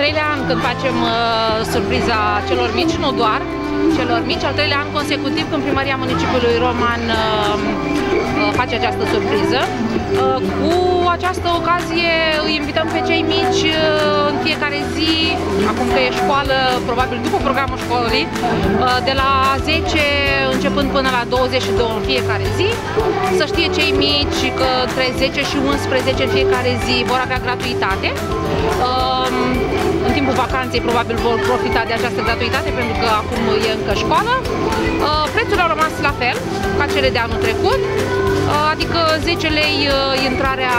treilea an când facem uh, surpriza celor mici, nu doar celor mici, al treilea an consecutiv când primăria municipiului Roman uh, uh, face această surpriză. Uh, cu această ocazie îi invităm pe cei mici uh, în fiecare zi, acum că e școală, probabil după programul școlii, uh, de la 10 începând până la 22 în fiecare zi. Să știe cei mici că între 10 și 11 în fiecare zi vor avea gratuitate. Um, în timpul vacanței probabil vor profita de această gratuitate pentru că acum e încă școală. Uh, prețurile au rămas la fel ca cele de anul trecut, uh, adică 10 lei uh, intrarea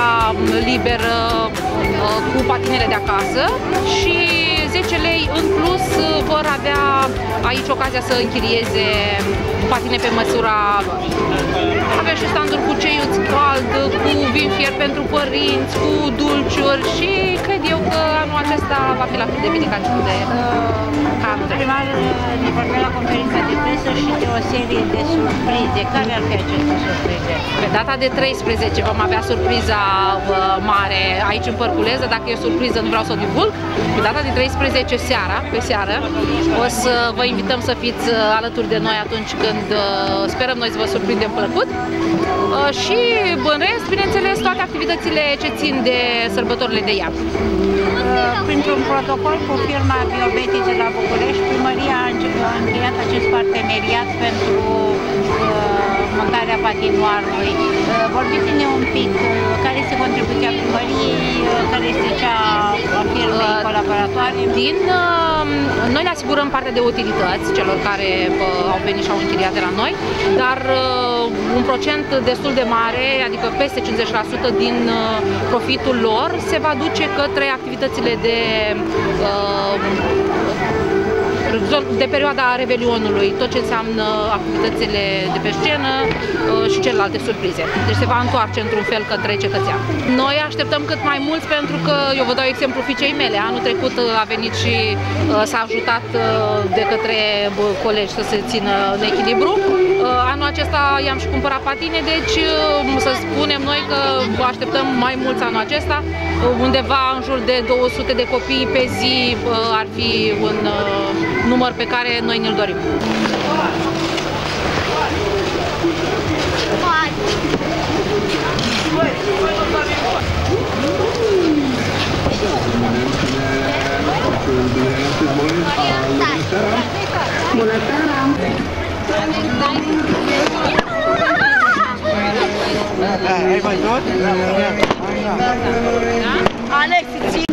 liberă cu patinele de acasă și 10 lei în plus vor avea aici ocazia să închirieze patine pe măsura lor. Avem și vin fier pentru părinți, cu dulciuri și cred eu că anul acesta va fi la fel de bine ca cel de anul Primarul ne vorbea la conferința de presă și de o serie de surprize. Care ar fi aceste surprize? Pe data de 13 vom avea surpriza mare aici în Părculeză. Dacă e o surpriză, nu vreau să o divulg. Pe data de 13 seara, pe seară, o să vă invităm să fiți alături de noi atunci când sperăm noi să vă surprindem plăcut. Și în rest, bineînțeles, toate activitățile ce țin de sărbătorile de iarnă. Printr-un protocol cu firma Biobeti de la București, primăria a încheiat acest parteneriat pentru montarea patinoarului. Vorbiți-ne un pic care este contribuția primăriei, care este cea a firmei colaboratoare. Din, noi le asigurăm partea de utilități celor care au venit și au închiriat de la noi, dar un procent destul de mare, adică peste 50% din profitul lor, se va duce către activitățile de de perioada Revelionului, tot ce înseamnă activitățile de pe scenă uh, și celelalte surprize. Deci se va întoarce într-un fel către cetățean. Noi așteptăm cât mai mulți pentru că, eu vă dau exemplu fiicei mele, anul trecut uh, a venit și uh, s-a ajutat de către colegi să se țină în echilibru. Anul acesta i-am și cumpărat patine, deci să spunem noi că așteptăm mai mulți anul acesta. Undeva în jur de 200 de copii pe zi ar fi un număr pe care noi ne-l dorim. Bună seara! Ai văzut? Alex, ții!